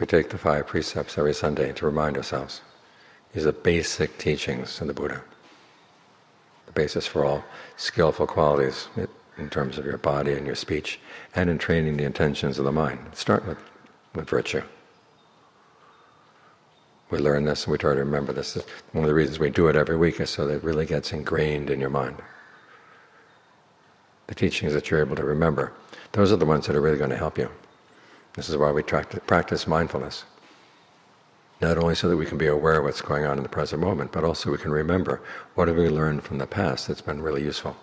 We take the five precepts every Sunday to remind ourselves. These are basic teachings of the Buddha. The basis for all skillful qualities in terms of your body and your speech, and in training the intentions of the mind. Start with, with virtue. We learn this and we try to remember this. One of the reasons we do it every week is so that it really gets ingrained in your mind. The teachings that you're able to remember, those are the ones that are really going to help you. This is why we practice mindfulness. Not only so that we can be aware of what's going on in the present moment, but also we can remember what have we learned from the past that's been really useful,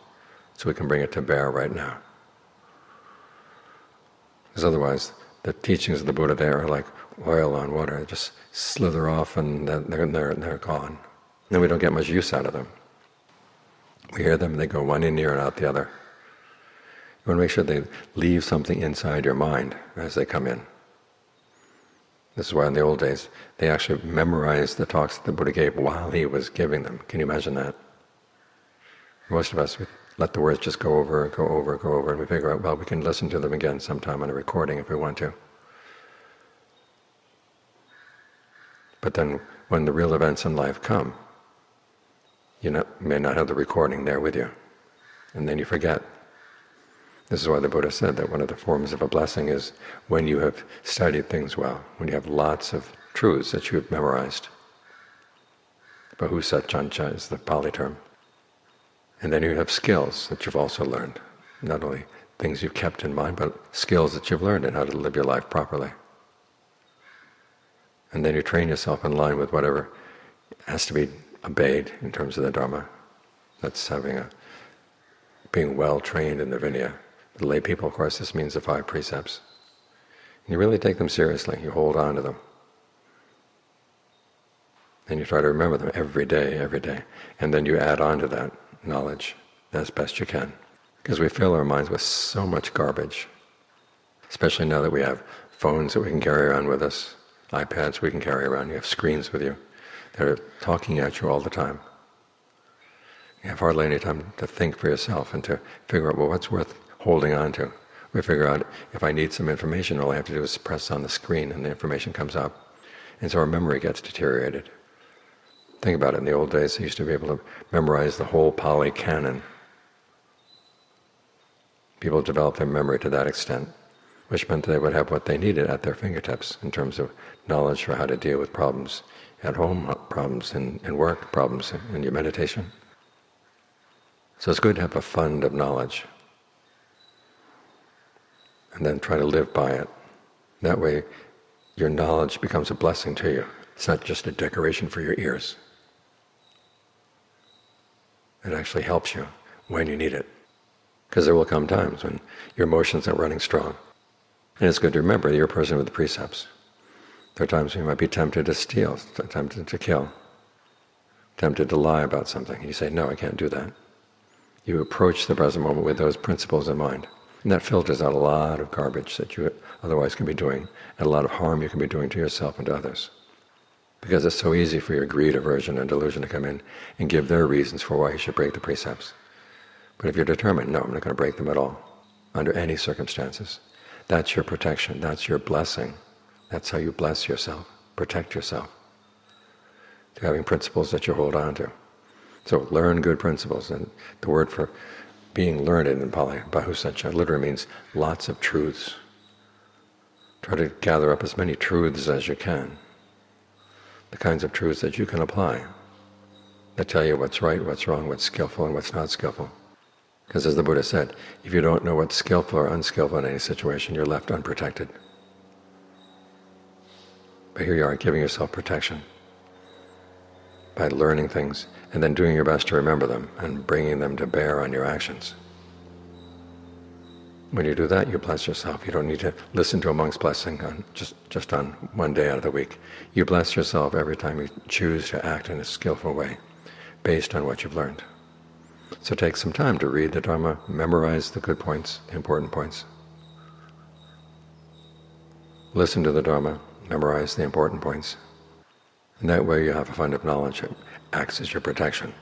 so we can bring it to bear right now. Because otherwise, the teachings of the Buddha there are like oil on water; they just slither off and they're they're they're gone. And we don't get much use out of them. We hear them; and they go one in ear and out the other. You want to make sure they leave something inside your mind as they come in. This is why in the old days they actually memorized the talks that the Buddha gave while he was giving them. Can you imagine that? Most of us we let the words just go over, go over, go over, and we figure out, well, we can listen to them again sometime on a recording if we want to. But then when the real events in life come, you not, may not have the recording there with you, and then you forget. This is why the Buddha said that one of the forms of a blessing is when you have studied things well, when you have lots of truths that you have memorized. Bahusaccañca is the Pali term. And then you have skills that you've also learned, not only things you've kept in mind, but skills that you've learned in how to live your life properly. And then you train yourself in line with whatever has to be obeyed in terms of the Dharma. That's having a being well trained in the Vinaya. The lay people, of course, this means the five precepts. And you really take them seriously, you hold on to them. And you try to remember them every day, every day. And then you add on to that knowledge as best you can. Because we fill our minds with so much garbage, especially now that we have phones that we can carry around with us, iPads we can carry around, you have screens with you that are talking at you all the time. You have hardly any time to think for yourself and to figure out, well, what's worth holding on to. We figure out if I need some information, all I have to do is press on the screen and the information comes up. And so our memory gets deteriorated. Think about it, in the old days they used to be able to memorize the whole Pali Canon. People developed their memory to that extent, which meant they would have what they needed at their fingertips in terms of knowledge for how to deal with problems at home, problems in, in work, problems in, in your meditation. So it's good to have a fund of knowledge and then try to live by it. That way your knowledge becomes a blessing to you. It's not just a decoration for your ears. It actually helps you when you need it. Because there will come times when your emotions are running strong. And it's good to remember that you're a person with the precepts. There are times when you might be tempted to steal, tempted to kill, tempted to lie about something. You say, no, I can't do that. You approach the present moment with those principles in mind. And that filters out a lot of garbage that you otherwise can be doing, and a lot of harm you can be doing to yourself and to others. Because it's so easy for your greed, aversion, and delusion to come in and give their reasons for why you should break the precepts. But if you're determined, no, I'm not going to break them at all, under any circumstances, that's your protection, that's your blessing. That's how you bless yourself, protect yourself, to having principles that you hold on to. So learn good principles, and the word for being learned in Pali, Bahusacca, literally means lots of truths. Try to gather up as many truths as you can, the kinds of truths that you can apply, that tell you what's right, what's wrong, what's skillful and what's not skillful. Because as the Buddha said, if you don't know what's skillful or unskillful in any situation, you're left unprotected. But here you are giving yourself protection by learning things and then doing your best to remember them and bringing them to bear on your actions. When you do that, you bless yourself. You don't need to listen to a monk's blessing on just, just on one day out of the week. You bless yourself every time you choose to act in a skillful way, based on what you've learned. So take some time to read the Dharma, memorize the good points, the important points. Listen to the Dharma, memorize the important points. And that way you have a fund of knowledge that acts as your protection.